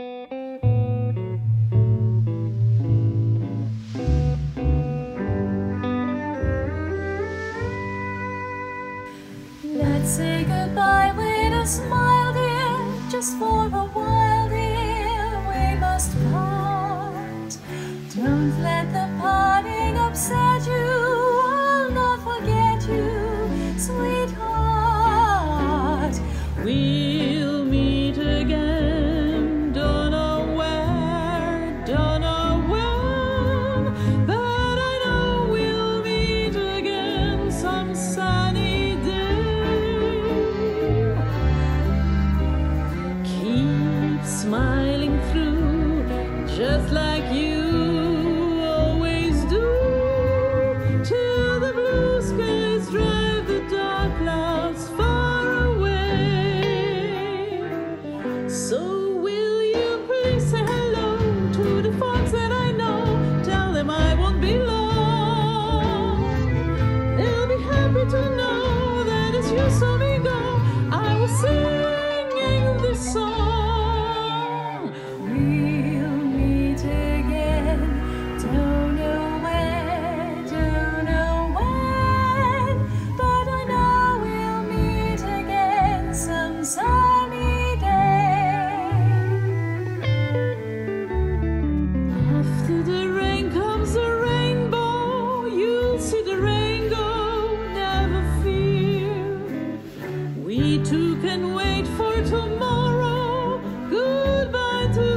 Let's say goodbye with a smile, dear, just for a while. can wait for tomorrow. Goodbye to